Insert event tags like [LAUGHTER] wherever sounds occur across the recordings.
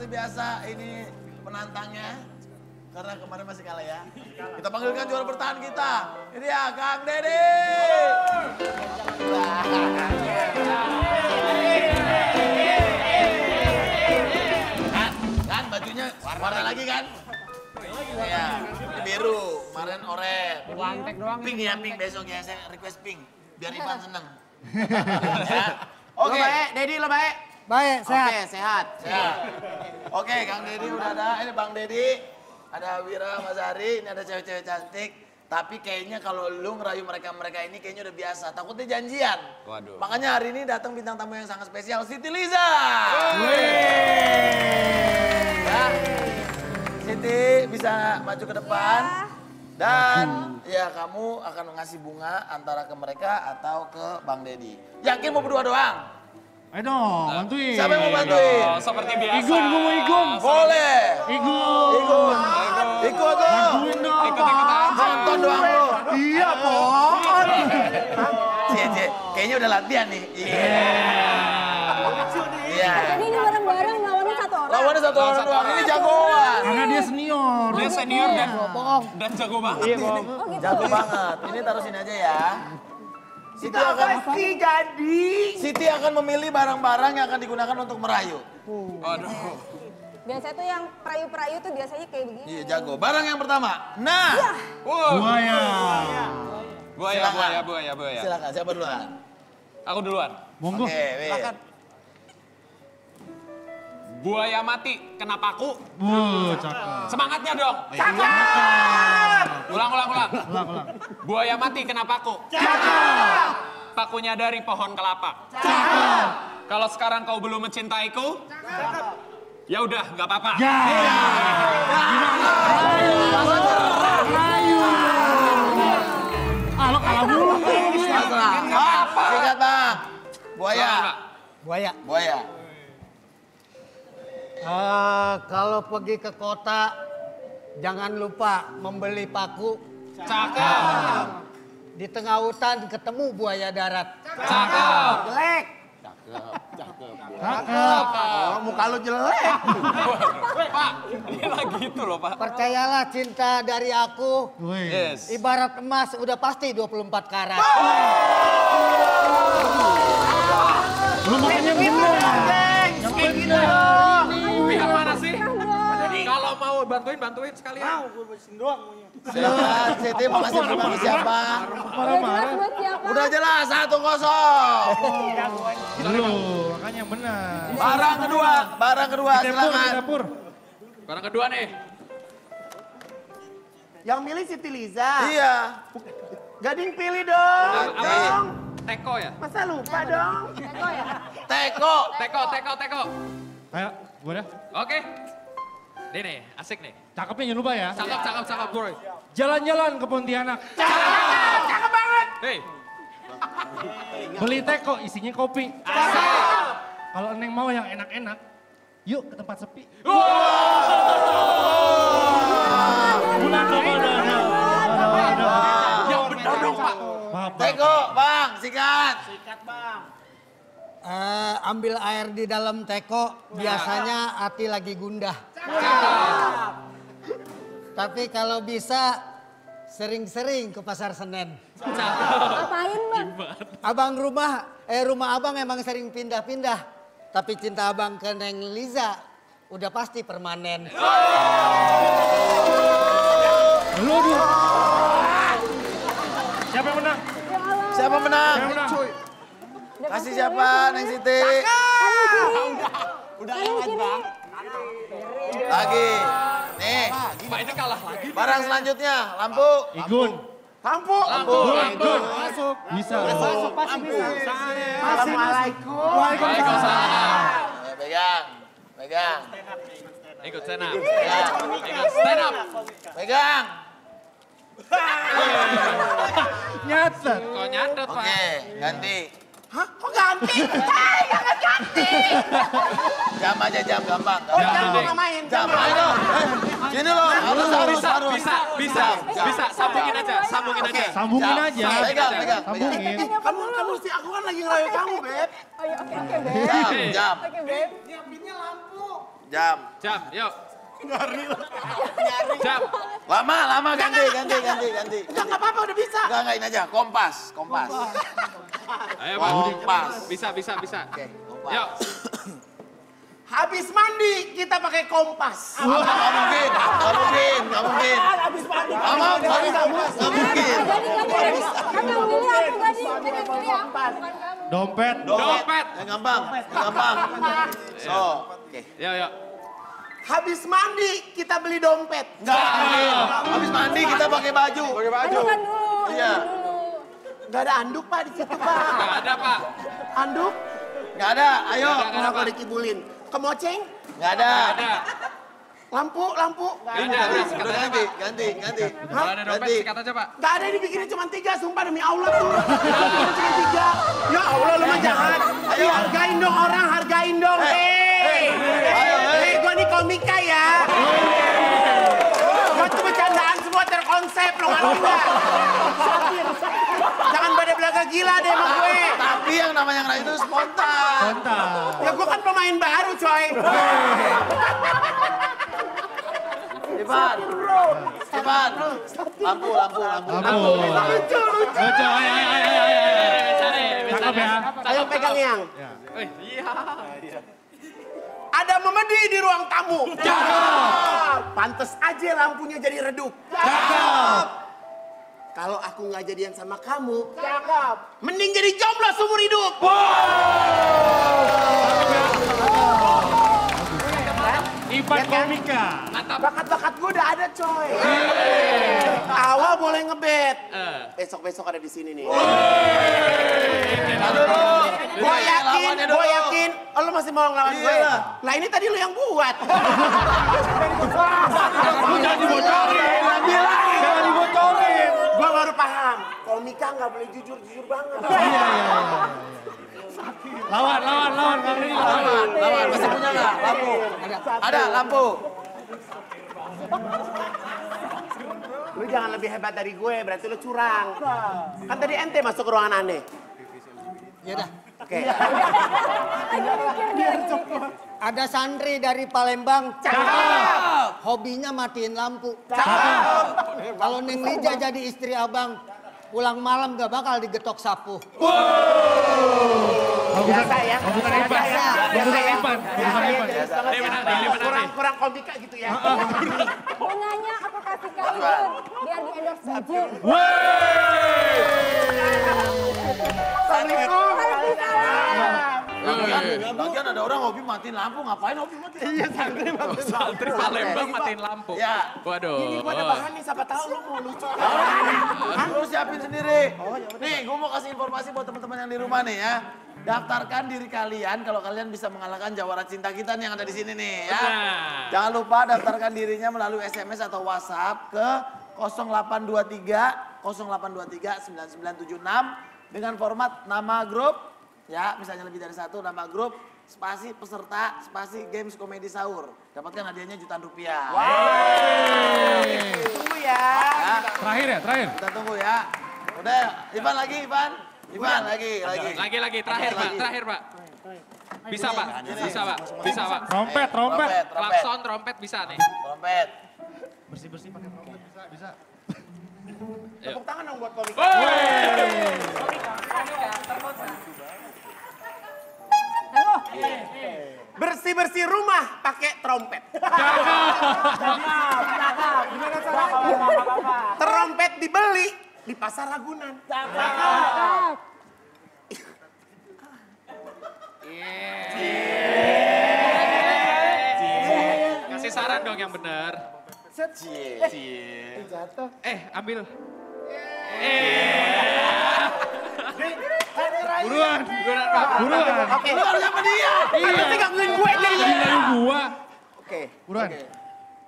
seperti biasa. Ini penantangnya. Karena kemarin masih kalah ya. Kita panggilkan juara bertahan kita. Ini ya Kang Deddy. Kan, kan bajunya warna lagi kan? Iya, biru, kemarin oranye. Wantek doang. Pink ya, pink besok ya. Saya request pink. Biar Ivan [LAUGHS] seneng. ya. Lo Oke. baik, Dedi lo baik. Baik, sehat. Oke, sehat. Ya. [LAUGHS] Oke, Kang Deddy udah ada. Ini Bang Deddy. Ada Wira, Mas Ari. Ini ada cewek-cewek cantik. Tapi kayaknya kalau lu ngerayu mereka-mereka ini kayaknya udah biasa. Takutnya janjian. Waduh. Makanya hari ini datang bintang tamu yang sangat spesial, Siti Liza. Ya. Siti bisa maju ke depan. Dan ya kamu akan ngasih bunga antara ke mereka atau ke Bang Deddy. Yakin mau berdua doang? Ayo dong, bantuin. Siapa yang mau bantuin? Oh, seperti biasa. Igun, gue mau Igun. Boleh. Igun. Ikut. Ikut tuh. Bantuin dong. Ikut-ikut aja. Nonton doang lu. Iya, pohon. Cie, cie. Kayaknya udah latihan nih. Iya. Iya. Jadi ini bareng-bareng lawannya satu orang. Lawannya satu orang doang. Ini jagoan. Karena dia senior. Dia senior dan dan jago banget. Iya, Bang. Oh gitu. Jago banget. Ini taruh sini aja ya. Siti akan Pasti jadi. Siti akan memilih barang-barang yang akan digunakan untuk merayu. Aduh. Biasanya tuh yang perayu-perayu tuh biasanya kayak begini. Iya jago. Barang yang pertama. Nah, Wow. Buaya. Buaya, buaya, buaya, buaya. silakan siapa duluan? Aku duluan. Monggo. Oke, Win. Buaya mati, kena paku. Wuh, cakep. Semangatnya dong. Ulang, ulang, ulang. Ulang, ulang. Buaya mati, kena paku. Pakunya dari pohon kelapa. Kalau sekarang kau belum mencintaiku, ya udah, nggak apa-apa. Ya. Ayo. Ah, lo kalah mulu. Masalah. Apa? Singkat. Buaya. Buaya. Buaya. Eh, kalau pergi ke kota, jangan lupa membeli paku. Cakep. Di tengah hutan ketemu buaya darat. Cakep. Jelek. Cakep. Oh, muka lu jelek. Pak, ini lagi itu loh, Pak. Percayalah cinta dari aku. Yes. ibarat emas udah pasti 24 karat. Lu makanya bener. Yang kayak Mau bantuin, bantuin sekalian. Silakan. Siti mau kasih bunga ke siapa? Siapa? Udah jelas satu kosong. Lu makanya benar. Barang kedua, barang kedua Di dapur, di silakan. dapur. Barang kedua nih. Yang milih Siti Liza. Iya. Gading pilih dong. Apa Iya. ini? Teko ya? Masa lupa dong? Teko ya? Teko. Teko, teko, teko. Ayo, gue dah. Oke. Ini nih, asik nih. Cakepnya jangan lupa ya. Cakep, cakep, cakep, bro. Jalan-jalan ke Pontianak. Hei, Beli teko, isinya kopi. Kalau Neng mau yang enak-enak, yuk ke tempat sepi. yang benar dong, Pak. Maaf, Bang. Teko, bang, sikat. Eh, ambil air di dalam teko, biasanya hati lagi gundah. Tapi kalau bisa sering-sering ke pasar Senen. Ngapain bang? Abang rumah, eh rumah abang emang sering pindah-pindah. Tapi cinta abang ke Neng Liza udah pasti permanen. Lu dulu. Siapa yang menang? Ya. Siapa menang? Siapa yang menang? Kasih siapa, Neng Siti? Udah lewat bang. Lagi. Nih, Pak ini kalah lagi. barang selanjutnya, lampu. Igun. Lampu. Lampu. Igun. Masuk. Bisa. Assalamualaikum. Waalaikumsalam. Pegang, pegang, Ikut stand up. Ikut stand up. pegang. Nyatet. Kok nyatet, Pak? Oke, ganti. Hah? Kok ganti? [LAUGHS] Jam aja jam, gampang. Oh, jangan mau main. Jam, ayo. Eh, Sini loh, harus, harus, Bisa, harus. bisa, bisa, Jam, bisa. Sambungin aja, sambungin aja. Sambungin Jam. aja. Pegang, pegang. Sambungin. Kamu, kamu sih, aku kan lagi ngerayu kamu, Beb. Oh iya oke oke beb. Jam, jam. Oke beb. Nyiapinnya lampu. Jam. Jam, yuk. Jam. Lama, lama ganti, ganti, ganti, ganti. Enggak, enggak apa-apa, udah bisa. Enggak, enggak ini aja. Kompas, kompas. Ayo, Pak. Kompas. Bisa, bisa, bisa. Kompas. Yuk. Habis mandi kita pakai kompas. Nggak mungkin, nggak mungkin, nggak mungkin. Habis mandi. Mau, nggak mungkin. Gadi, gadi. Kan yang milih aku, Gadi. Kan yang milih aku, bukan kamu. Dompet. Dompet. Yang gampang, yang gampang. So, oke. Yuk, yuk. Habis mandi kita beli dompet. Nggak mungkin. Habis mandi kita pakai baju. Pakai Andukan dulu, Iya. andukan dulu. Gak ada anduk pak di situ pak. Nggak ada, Pak. Anduk? Nggak ada, ayo. Nggak ada, dikibulin? Kemoceng? Nggak ada. Nggak ada. Lampu, lampu? Nggak ada. Ganti, Pak. ganti, ganti. Kalau ada dompet, Ganti. sikat aja, Pak. Gak ada dibikinnya cuma tiga, sumpah demi Allah tuh. Dibikinnya cuma tiga. Ya Allah lu mah jahat. Ayo hargain dong orang, hargain dong. Hei, Ayo, hei. hei, gua nih komika ya. Gua tuh bercandaan semua terkonsep, lo ngerti nggak? [LAUGHS] Jangan pada belaga gila deh sama gue. Tapi yang namanya ngerayu itu spontan. Kontak. Ya gua kan pemain baru coy. Ivan, Ivan. Lampu, lampu, lampu. Lampu. Lucu, lucu. Lucu, ayo, ayo, ayo, ayo. Cari, Cakep ya. Ayo pegang yang. Eh, iya. Ada memedi di ruang tamu. Cakep. Pantes aja lampunya jadi redup. Cakep. Kalau aku nggak jadian sama kamu, cakep. Mending jadi jomblo seumur hidup. Ivan komika. Bakat-bakat gue udah ada coy. Awal boleh ngebet. Besok-besok ada di sini nih. Gue yakin, gue yakin. Oh, lu masih mau ngelawan gue? Iyalah. Lah ini tadi lu yang buat. Lu jangan dibocorin. Baru paham. Kalau nikah nggak boleh jujur, jujur banget. Lawan, lawan, lawan. Kang Rini, lawan. Lawan, lawan. Masih punya nggak? Lampu. Ada, lampu. Lu jangan lebih hebat dari gue, berarti lu curang. Kan tadi ente masuk ke ruangan aneh. Ya dah. Oke. Ada santri dari Palembang. Cakep. Hobinya matiin lampu. Cakep. Kalau Neng Lija jadi istri abang, pulang malam gak bakal digetok sapu. Biasa ya. Biasa ya. Biasa ya. benar, ini benar, Kurang kurang komika gitu ya. Punyanya aku kasih ke Iwan, biar di endorse baju. Assalamualaikum. Bagian, bagian ada orang hobi matiin lampu, ngapain hobi matiin lampu? Iya, Santri Palembang matiin lampu. Ya. Waduh. Ini gue ada bahan nih, siapa tahu lu mau lucu. Lu siapin sendiri. Nih, gue mau kasih informasi buat teman-teman yang di rumah nih ya. Daftarkan diri kalian kalau kalian bisa mengalahkan jawara cinta kita nih yang ada di sini nih ya. Jangan lupa daftarkan dirinya melalui SMS atau WhatsApp ke 0823 0823 9976 dengan format nama grup ya, misalnya lebih dari satu nama grup spasi peserta spasi games komedi sahur. Dapatkan hadiahnya jutaan rupiah. Tunggu ya. Ya, Terakhir ya, terakhir. kita tunggu ya. Udah, Ivan lagi, Ivan. Ivan lagi, lagi. Lagi lagi terakhir Pak, terakhir Pak. Bisa Pak, bisa Pak, bisa Pak. Trompet, trompet. Klakson trompet bisa nih. Trompet. Bersih-bersih pakai trompet bisa, bisa. Tepuk tangan dong buat komika. Bersih-bersih rumah pakai trompet. [LAUGHS] Trompet dibeli di pasar Ragunan. Kasih saran dong yang benar. Cie. Eh, ambil. Buruan, Buruan buruan. Oke. Lu harus sama dia. Iya. Nanti gangguin gue nih. Gila lu gua. Oke. Buruan.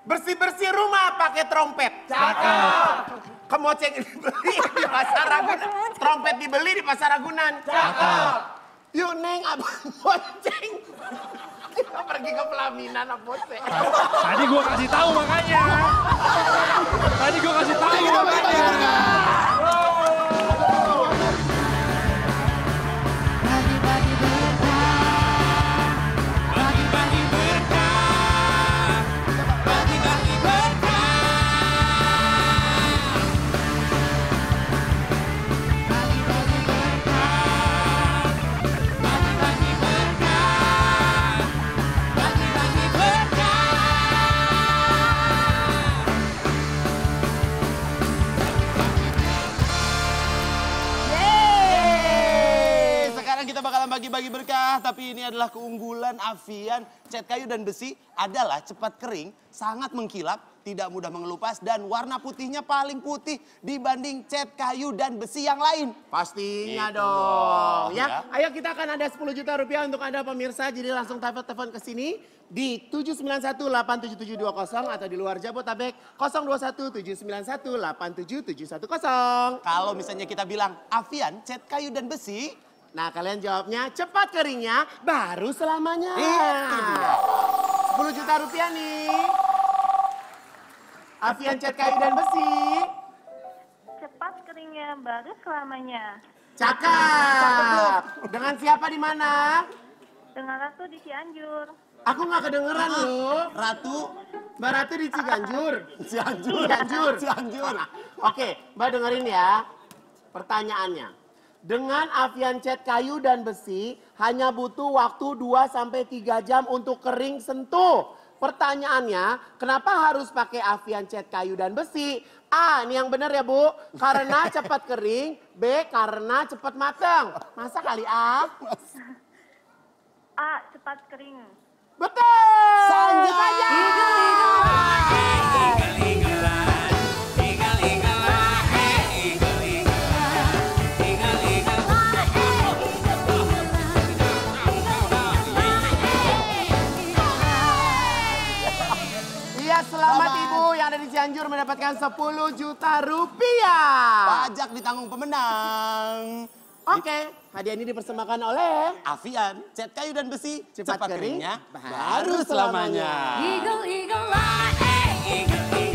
Bersih-bersih rumah pakai trompet. Cakep. Kemoceng dibeli di pasar Ragunan. Trompet dibeli di pasar Ragunan. Cakep. Yuk Neng, abang bonceng. Kita pergi ke pelaminan Apote. Tadi gua kasih tahu makanya. Tadi gua kasih tahu makanya. Tapi ini adalah keunggulan Avian. Cat kayu dan besi adalah cepat kering, sangat mengkilap, tidak mudah mengelupas, dan warna putihnya paling putih dibanding cat kayu dan besi yang lain. Pastinya dong. dong, Ya. ya. Ayo kita akan ada 10 juta rupiah untuk Anda pemirsa, jadi langsung telepon-telepon ke sini di 791-87720 atau di luar Jabotabek 021-791-87710. Kalau misalnya kita bilang Avian, cat kayu dan besi, nah kalian jawabnya cepat keringnya baru selamanya. Dia. 10 juta rupiah nih. Avian cat kayu dan besi. Cepat keringnya baru selamanya. Cakep. Dengan siapa di mana? Dengan Ratu di Cianjur. Aku nggak kedengeran loh. Ratu. Mbak Ratu di Ciganjur. [LAUGHS] Cianjur. Cianjur. Cianjur. Oke, Mbak dengerin ya. Pertanyaannya. Dengan Avian cat kayu dan besi hanya butuh waktu 2 sampai 3 jam untuk kering sentuh. Pertanyaannya, kenapa harus pakai Avian cat kayu dan besi? A, ini yang benar ya Bu. Karena [LAUGHS] cepat kering. B, karena cepat matang. Masa kali A? A. Cepat kering. Betul! Sanjay! Iya, mendapatkan 10 juta rupiah. Pajak ditanggung pemenang. Oke, hadiah ini dipersembahkan oleh Avian, cat kayu dan besi, Cepat cepat, kering, keringnya baru baru selamanya. selamanya. Eagle, eagle eye.